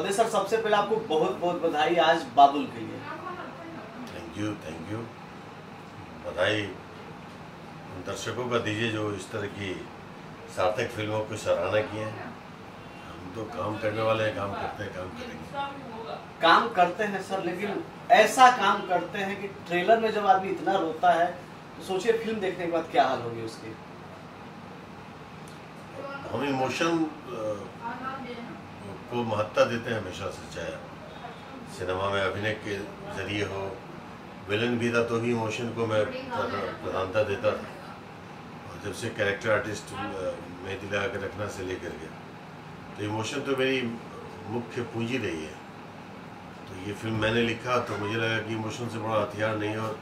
फतेह sir सबसे पहले आपको बहुत बहुत बधाई आज बाबुल के लिए। थैंक यू थैंक यू बधाई उन दर्शकों का दीजिए जो इस तरह की सार्थक फ़िल्मों को सराहना किए हैं। हम तो काम करने वाले हैं काम करते हैं काम करेंगे। काम करते हैं सर लेकिन ऐसा काम करते हैं कि ट्रेलर में जब आदमी इतना रोता है तो सोचिए फ़िल्म देखने के बाद क्या हाल होगी उसकी। हम इमोशन को महत्ता देते हैं हमेशा से चाहे सिनेमा में अभिनय के ज़रिए हो। विलन भी था तो भी इमोशन को मैं प्रधानता देता था। और जब से कैरेक्टर आर्टिस्ट मेहंदी लगा के रखना से लेकर के। तो इमोशन तो मेरी मुख्य पूंजी रही है। तो ये फ़िल्म मैंने लिखा तो मुझे लगा कि इमोशन से बड़ा हथियार नहीं है और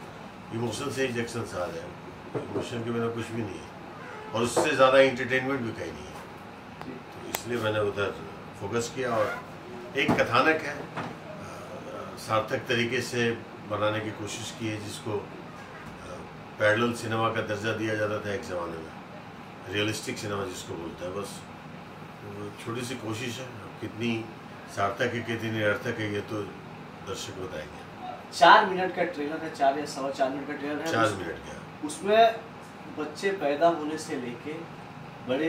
इमोशन से ही जैक्सन आ जाए इमोशन के बिना कुछ भी नहीं है। और उससे ज़्यादा इंटरटेनमेंट भी कहीं नहीं है। तो इसलिए मैंने उधर फोकस किया और एक कथानक है सार्थक तरीके से बनाने की कोशिश की है जिसको पैरल सिनेमा का दर्जा दिया जाता था एक ज़माने में। रियलिस्टिक सिनेमा जिसको बोलते हैं बस। छोटी सी कोशिश है अब कितनी सार्थक है कितनी निरर्थक है ये तो दर्शक बताएँगे। चार मिनट का ट्रेलर है चार या सवा चार मिनट का ट्रेलर है। चार मिनट का। उसमें बच्चे पैदा होने से लेके बड़े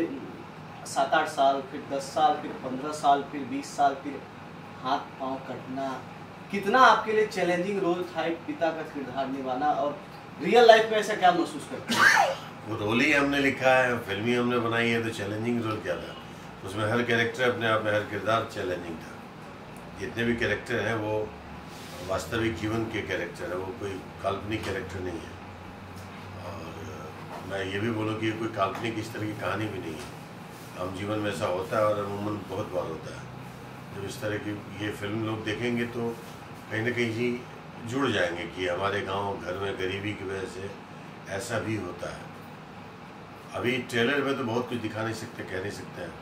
सात आठ साल, फिर दस साल, फिर पंद्रह साल, फिर बीस साल, फिर हाथ पाँव कटना। कितना आपके लिए चैलेंजिंग रोल था एक पिता का किरदार निभाना और रियल लाइफ में ऐसा क्या महसूस करते हैं? वो रोल ही हमने लिखा है, फ़िल्म हमने बनाई है तो चैलेंजिंग रोल क्या था? उसमें हर कैरेक्टर अपने आप में, हर किरदार चैलेंजिंग था। जितने भी कैरेक्टर हैं, वो वास्तविक जीवन के कैरेक्टर है, वो कोई काल्पनिक कैरेक्टर नहीं है। और मैं ये भी बोलूँ कि कोई काल्पनिक इस तरह की कहानी भी नहीं है। आम जीवन में ऐसा होता है और अमूमन बहुत बार होता है। जब इस तरह की ये फ़िल्म लोग देखेंगे तो कहीं ना कहीं जी जुड़ जाएँगे कि हमारे गाँव, घर में गरीबी की वजह से ऐसा भी होता है। अभी ट्रेलर में तो बहुत कुछ दिखा नहीं सकते, कह नहीं सकते हैं।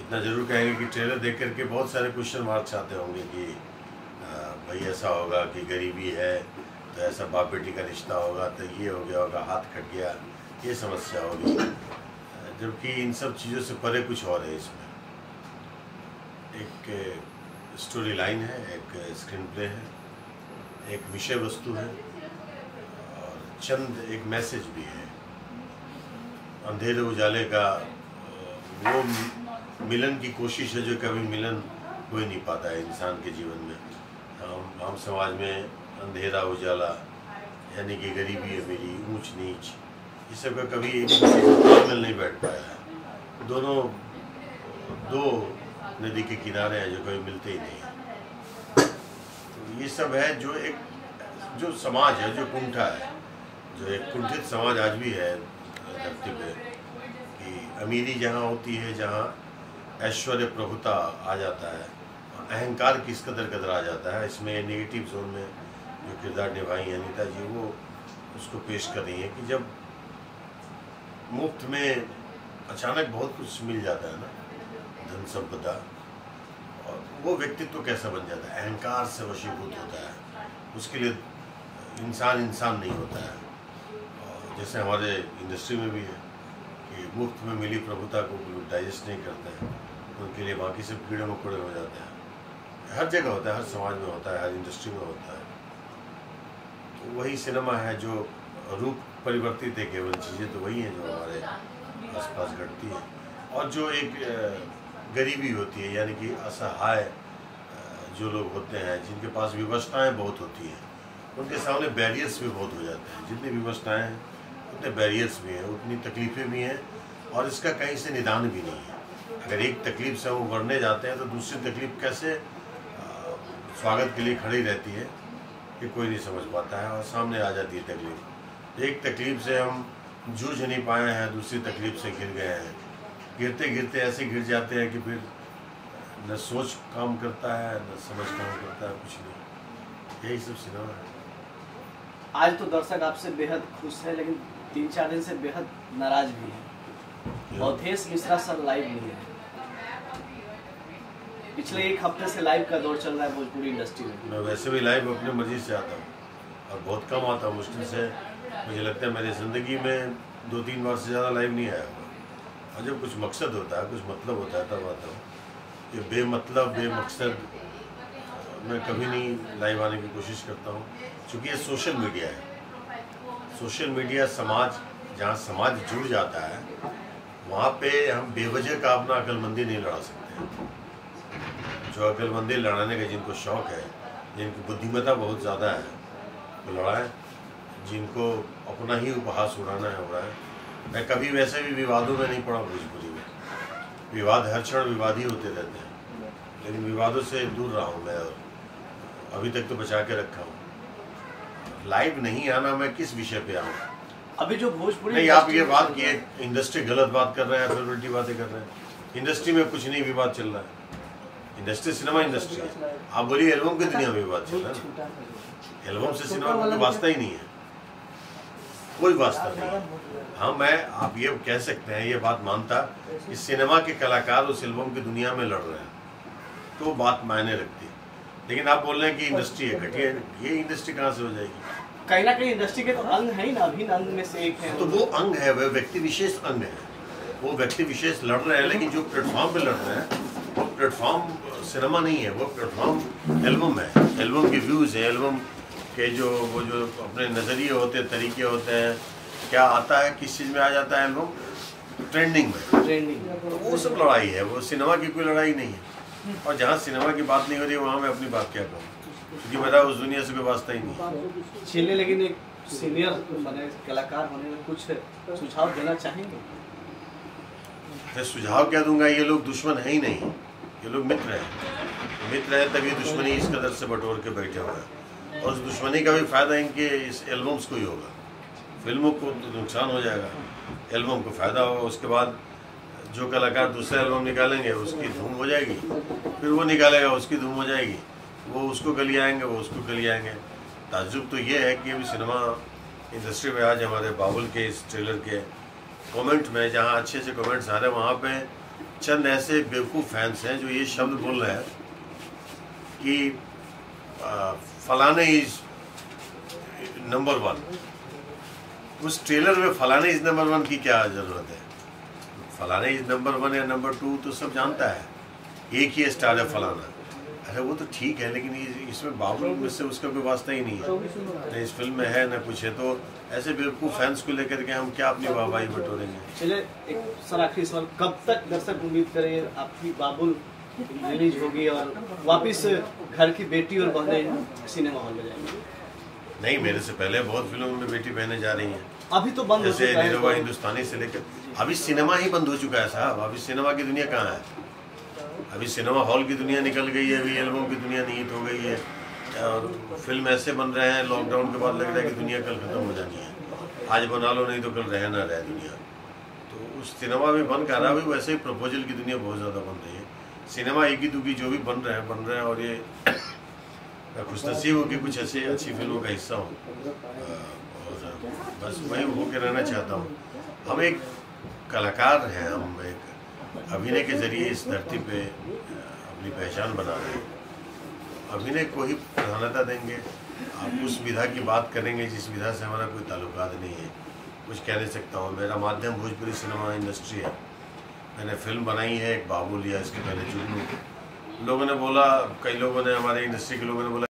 इतना ज़रूर कहेंगे कि ट्रेलर देख करके बहुत सारे क्वेश्चन मार्क्स आते होंगे कि भाई ऐसा होगा कि गरीबी है तो ऐसा बाप बेटी का रिश्ता होगा तो ये हो गया होगा, हाथ कट गया, ये समस्या होगी। जबकि इन सब चीज़ों से परे कुछ और है इसमें। एक स्टोरी लाइन है, एक स्क्रीन प्ले है, एक विषय वस्तु है, और चंद एक मैसेज भी है। अंधेरे उजाले का वो मिलन की कोशिश है जो कभी मिलन हो ही नहीं पाता है इंसान के जीवन में। हम हम समाज में अंधेरा उजाला, यानी कि गरीबी है मेरी, ऊंच नीच सब का कभी एक मिल नहीं बैठ पाया। है दोनों, दो नदी के किनारे हैं जो कभी मिलते ही नहीं। तो ये सब है जो एक, जो समाज है, जो कुंठा है, जो एक कुंठित समाज आज भी है, धरती पे, कि अमीरी जहाँ होती है, जहाँ ऐश्वर्य प्रभुता आ जाता है अहंकार किस कदर कदर आ जाता है, इसमें नेगेटिव जोन में जो किरदार निभाई अनिता जी वो उसको पेश कर रही है कि जब मुफ़्त में अचानक बहुत कुछ मिल जाता है ना धन संपदा और वो व्यक्तित्व तो कैसा बन जाता है? अहंकार से वशीभूत होता है। उसके लिए इंसान इंसान नहीं होता है। और जैसे हमारे इंडस्ट्री में भी है कि मुफ़्त में मिली प्रभुता को लोग डाइजेस्ट नहीं करते हैं उनके लिए बाकी सब कीड़े मकोड़े हो जाते हैं। हर जगह होता है, हर समाज में होता है, हर इंडस्ट्री में होता है। तो वही सिनेमा है जो रूप परिवर्तित है केवल चीज़ें तो वही हैं जो हमारे आसपास घटती हैं। और जो एक गरीबी होती है, यानी कि असहाय जो लोग होते हैं, जिनके पास व्यवस्थाएँ बहुत होती हैं, उनके सामने बैरियर्स भी बहुत हो जाते हैं। जितनी व्यवस्थाएँ हैं, उतने बैरियर्स भी हैं, उतनी तकलीफ़ें भी हैं, और इसका कहीं से निदान भी नहीं है। अगर एक तकलीफ़ से हम उभरने जाते हैं तो दूसरी तकलीफ़ कैसे स्वागत के लिए खड़ी रहती है? ये कोई नहीं समझ पाता है और सामने आ जाती है तकलीफ़। एक तकलीफ़ से हम जूझ नहीं पाए हैं दूसरी तकलीफ़ से गिर गए हैं। गिरते गिरते ऐसे गिर जाते हैं कि फिर न सोच काम करता है न समझ काम करता है कुछ नहीं। यही सब सिनेमा है। आज तो दर्शक आपसे बेहद खुश है लेकिन तीन चार दिन से बेहद नाराज़ भी है। अवधेश मिश्रा सर लाइव नहीं है। पिछले एक हफ़्ते से लाइव का दौर चल रहा है भोजपुरी इंडस्ट्री में। मैं वैसे भी लाइव अपनी मर्ज़ी से आता हूँ और बहुत कम आता हूँ, मुश्किल से। मुझे लगता है मेरी ज़िंदगी में दो तीन बार से ज़्यादा लाइव नहीं आया और जब कुछ मकसद होता है, कुछ मतलब होता है, तब आता हूँ। ये बेमतलब, बेमकसद, मैं कभी नहीं लाइव आने की कोशिश करता हूँ। क्योंकि ये सोशल मीडिया है। सोशल मीडिया समाज, जहाँ समाज जुड़ जाता है, वहाँ पे हम बेवजह का अपना अकलमंदी नहीं लड़ा सकते। जो अकलमंदी लड़ाने का जिनको शौक है जिनकी बुद्धिमत्ता बहुत ज़्यादा है वो लड़ाएँ जिनको अपना ही उपहास उड़ाना है उड़ाएँ। मैं कभी वैसे भी विवादों में नहीं पड़ा भोजपुरी में। विवाद हर क्षण विवाद ही होते रहते हैं। लेकिन विवादों से दूर रहा हूँ मैं और अभी तक तो बचा के रखा हूँ। लाइव नहीं आना मैं किस विषय पे आऊँ? अभी जो भोजपुरी नहीं आप ये बात किए इंडस्ट्री गलत बात कर रहे हैं फिर उल्टी बातें कर रहे हैं। इंडस्ट्री में कुछ नहीं विवाद चल रहा है। इंडस्ट्री सिनेमा इंडस्ट्री है। आप बोलिए एल्बम की दुनिया में चल रहा है एल्बम से सिनेमा का कोई वास्ता ही नहीं है। कोई वास्ता नहीं है। हाँ मैं आप ये कह सकते हैं ये बात मानता कि सिनेमा के कलाकार उस एल्बम की दुनिया में लड़ रहे हैं। तो बात मायने रखती है। लेकिन आप बोल रहे हैं कि इंडस्ट्री है घटिया ये इंडस्ट्री कहाँ से हो जाएगी? कहीं ना कहीं इंडस्ट्री के तो अंग है ही ना। अभिन्न अंग में से एक है। तो वो अंग है वह व्यक्ति विशेष अंग है। वो व्यक्ति विशेष लड़ रहे हैं लेकिन जो प्लेटफॉर्म पे लड़ रहे हैं वो प्लेटफॉर्म सिनेमा नहीं है वो प्लेटफॉर्म एल्बम है एल्बम के व्यूज़ है एल्बम के जो वो जो अपने नज़रिए होते हैं तरीके होते हैं क्या आता है किस चीज़ में आ जाता है एल्बम ट्रेंडिंग में। ट्रेंडिंग तो वो सब लड़ाई है वो सिनेमा की कोई लड़ाई नहीं है। और जहाँ सिनेमा की बात नहीं हो रही है वहाँ मैं अपनी बात क्या कहूँ क्योंकि मेरा उस दुनिया से कोई वास्ता ही नहीं है। लेकिन एक सीनियर बने कलाकार होने में कुछ सुझाव देना चाहेंगे? मैं सुझाव क्या दूँगा? ये लोग दुश्मन है ही नहीं। ये लोग मित्र हैं। मित्र है तभी दुश्मनी इस कदर से बटोर के बैठे हुए हैं। और उस दुश्मनी का भी फ़ायदा इनके इस एल्बम्स को ही होगा। फ़िल्मों को तो नुकसान हो जाएगा। एल्बम को फ़ायदा होगा। उसके बाद जो कलाकार दूसरा एल्बम निकालेंगे, उसकी धूम हो जाएगी। फिर वो निकालेगा, उसकी धूम हो जाएगी। वो उसको गली आएँगे, वो उसको गली आएँगे। ताजुब तो ये है कि अभी सिनेमा इंडस्ट्री में आज हमारे बाबुल के इस ट्रेलर के कमेंट में, जहाँ अच्छे अच्छे कमेंट्स आ रहे हैं, वहाँ पे चंद ऐसे बेवकूफ़ फैंस हैं जो ये शब्द बोल रहे हैं कि फलाने इज़ नंबर वन उस ट्रेलर में फलाने इज़ नंबर वन की क्या ज़रूरत है? फलाने इज़ नंबर वन या नंबर टू तो सब जानता है। एक ही स्टार है फलाना। अरे वो तो ठीक है लेकिन इसमें बाबुल से उसका कोई वास्ता ही नहीं है। न इस फ़िल्म में है न कुछ है तो ऐसे बेवकूफ़ फैंस को लेकर के हम क्या अपनी वाहवाही बटोरेंगे? चलिए एक सर आखिरी सवाल कब तक दर्शक उम्मीद करें आपकी बाबुल रिलीज़ होगी और वापस घर की बेटी और बहनें सिनेमा हॉल में जाएँगी? नहीं मेरे से पहले बहुत फ़िल्मों में बेटी बहने जा रही हैं। अभी तो बंद जैसे निरवा तो- हिंदुस्तानी से लेकर अभी सिनेमा ही बंद हो चुका है साहब अभी सिनेमा की दुनिया कहाँ है? अभी सिनेमा हॉल की दुनिया निकल गई है, अभी एल्बम की दुनिया निहित हो गई है। और फ़िल्म ऐसे बन रहे हैं लॉकडाउन के बाद लग रहा है कि दुनिया कल खत्म हो जानी है। आज बना लो, नहीं तो कल रह ना रहे दुनिया। तो उस सिनेमा भी बन कर रहा है वैसे ही प्रपोजल की दुनिया बहुत ज़्यादा बन रही है। सिनेमा एक ही दुखी जो भी बन रहे हैं, बन रहे हैं और ये मैं खुशनसीब हूँ कि कुछ ऐसे अच्छी फ़िल्मों का हिस्सा हूँ। और बस वही होकर रहना चाहता हूँ। हम एक कलाकार हैं, हम एक अभिनय के ज़रिए इस धरती पे अपनी पहचान बना रहे हैं। अभिनय को ही प्रधानता देंगे। आप उस विधा की बात करेंगे जिस विधा से हमारा कोई ताल्लुकात नहीं है। कुछ कह नहीं सकता हूँ मेरा माध्यम भोजपुरी सिनेमा इंडस्ट्री है। मैंने फ़िल्म बनाई है एक बाबुल या इसके पहले जुगनू लोगों ने बोला कई लोगों ने हमारे इंडस्ट्री के लोगों ने बोला